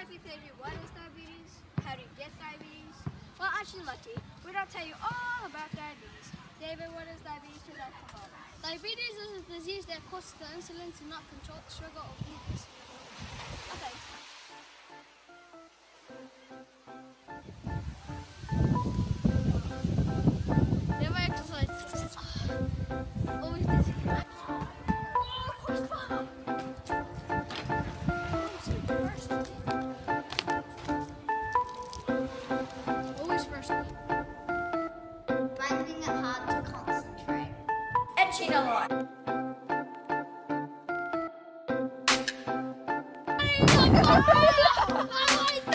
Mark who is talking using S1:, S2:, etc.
S1: might be thinking, what is diabetes? How do you get diabetes? Well, actually, lucky. We're going to tell you all about diabetes. David, what is diabetes? That come over?
S2: Diabetes is a disease that causes the insulin to not control the sugar or glucose.
S1: Okay.
S2: Never exercise. Always dizzy. Oh, Always
S3: Finding it hard to concentrate.
S1: Etching a lot.
S2: Never